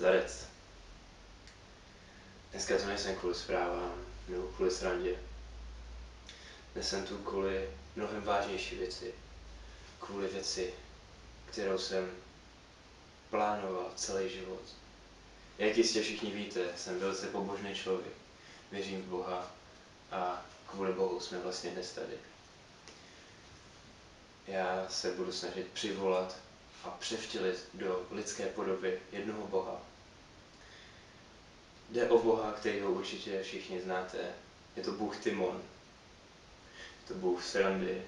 Zarec. Dneska to nejsem kvůli zprávám nebo kvůli srandě. Dnes jsem tu kvůli mnohem vážnější věci. Kvůli věci, kterou jsem plánoval celý život. Jak jistě všichni víte, jsem velice pobožný člověk. Věřím v Boha a kvůli Bohu jsme vlastně dnes tady. Já se budu snažit přivolat a převtělit do lidské podoby jednoho Boha. Jde o Boha, kterého určitě všichni znáte. Je to Bůh Timon. Je to Bůh srandy,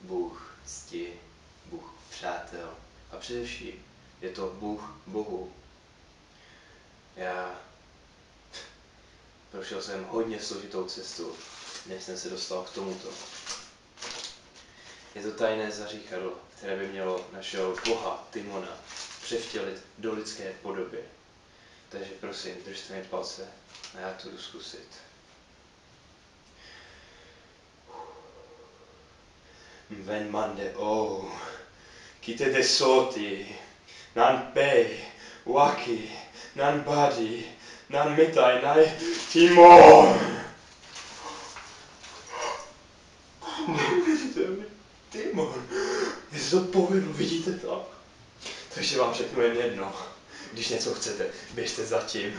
Bůh cti, Bůh přátel. A především je to Bůh Bohu. Já prošel jsem hodně složitou cestu, než jsem se dostal k tomuto. Je to tajné zaříkadlo, které by mělo našeho boha Timona převtělit do lidské podoby. Takže prosím, držte mi palce a já to jdu zkusit. Ven mande o, kite de soti, nan pei, waki, nan badi, nan mitai nai Timon! Mně se to povedlo, vidíte to? Takže vám řeknu jen jedno. Když něco chcete, běžte za tím.